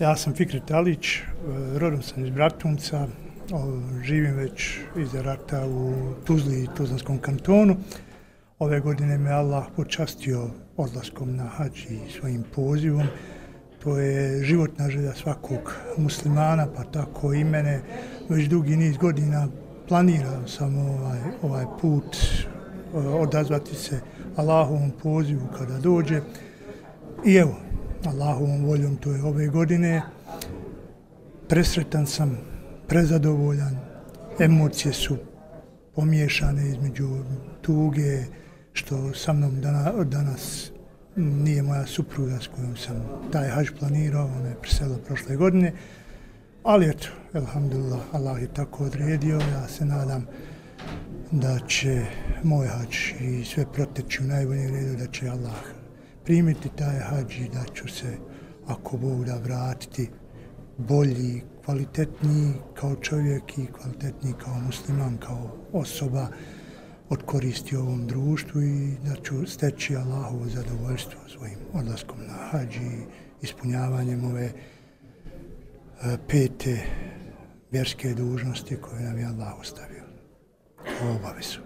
Ja sam Fikri Talić, e, rodom sam iz Bratunca, živim već iz rata u Tuzli i Tuzlanskom kantonu. Ove godine me Allah počastio odlaskom na hađ i svojim pozivom. To je životna želja svakog muslimana, pa tako i mene. Već dugi niz godina planirao sam ovaj, ovaj put e, odazvati se Allahovom pozivu kada dođe. I evo, Allahovom voljom to je ove godine. Presretan sam, prezadovoljan, emocije su pomiješane između tuge, što sa mnom dana, danas nije moja supruga s kojom sam taj hađ planirao, ona je prisela prošle godine, ali eto, elhamdulillah, Allah je tako odredio, ja se nadam da će moj hađ i sve proteći u najboljem redu, da će Allah primiti taj hađ i da ću se, ako Bog da, vratiti bolji, kvalitetniji kao čovjek i kvalitetniji kao musliman, kao osoba od koristi ovom društvu i da ću steći Allahovo zadovoljstvo svojim odlaskom na hađ i ispunjavanjem ove e, pete vjerske dužnosti koje nam je Allah ostavio. Obavisu.